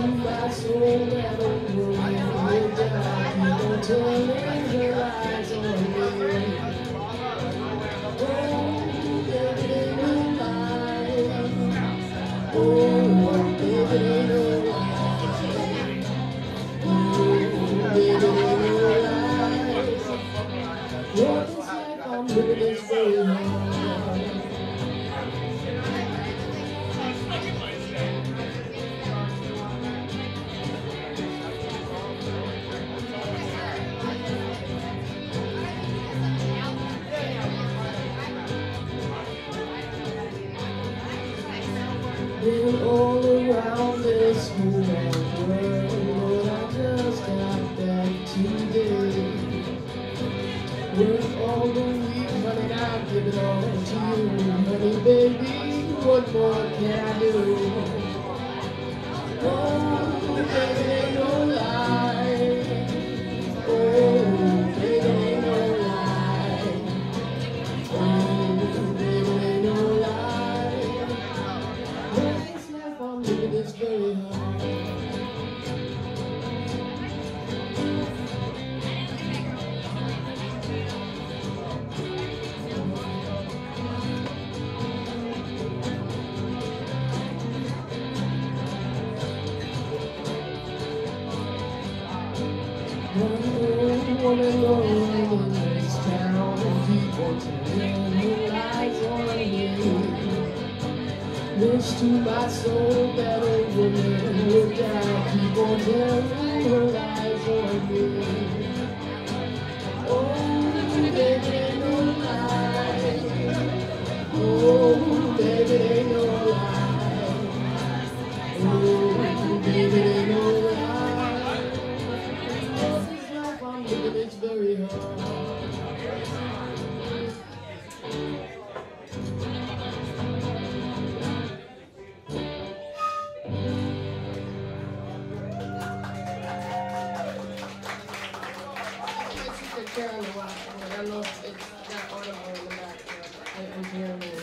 to my soul that old woman would die. Me Been all around this whole world, but I just got back today. Work all the week, honey, I'll give it all to you, honey, baby. What more can I do? Very hard. One woman alone wish to my soul that old woman would die. Keep on burying her lies on me. Oh, baby, ain't no lie. Oh, baby, no lie. Oh, baby, ain't no lie. This life I'm living, it's very hard. barely walking. I'm it's not audible the back. I'm hearing